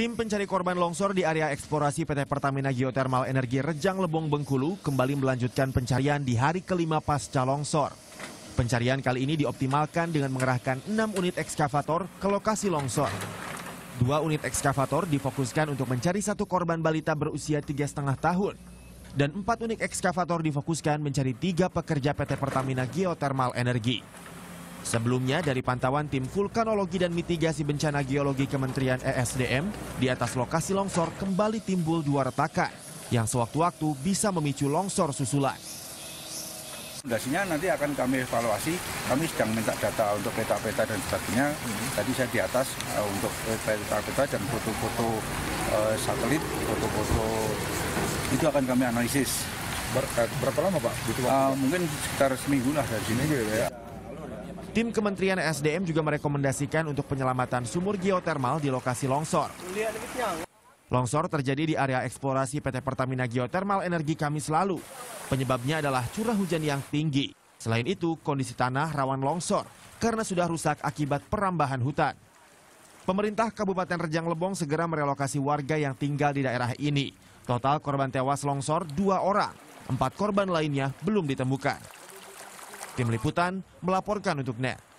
Tim pencari korban longsor di area eksplorasi PT Pertamina Geothermal Energi Rejang Lebong Bengkulu kembali melanjutkan pencarian di hari kelima pasca longsor. Pencarian kali ini dioptimalkan dengan mengerahkan 6 unit ekskavator ke lokasi longsor. Dua unit ekskavator difokuskan untuk mencari satu korban balita berusia tiga setengah tahun. Dan empat unit ekskavator difokuskan mencari tiga pekerja PT Pertamina Geothermal Energi. Sebelumnya dari pantauan tim vulkanologi dan mitigasi bencana geologi Kementerian ESDM, di atas lokasi longsor kembali timbul dua retakan yang sewaktu-waktu bisa memicu longsor susulan. Fondasinya nanti akan kami evaluasi. Kami sedang minta data untuk peta-peta dan sebagainya. Tadi saya di atas uh, untuk peta-peta dan foto-foto uh, satelit, foto-foto itu akan kami analisis. Ber, eh, berapa lama Pak? Butuh waktu, Uh, mungkin sekitar seminggu lah dari sini. Seminggu ya? Tim Kementerian ESDM juga merekomendasikan untuk penyelamatan sumur geotermal di lokasi longsor. Longsor terjadi di area eksplorasi PT Pertamina Geothermal Energi Kamis lalu. Penyebabnya adalah curah hujan yang tinggi. Selain itu, kondisi tanah rawan longsor karena sudah rusak akibat perambahan hutan. Pemerintah Kabupaten Rejang Lebong segera merelokasi warga yang tinggal di daerah ini. Total korban tewas longsor dua orang. Empat korban lainnya belum ditemukan. Tim Liputan melaporkan untuk NET.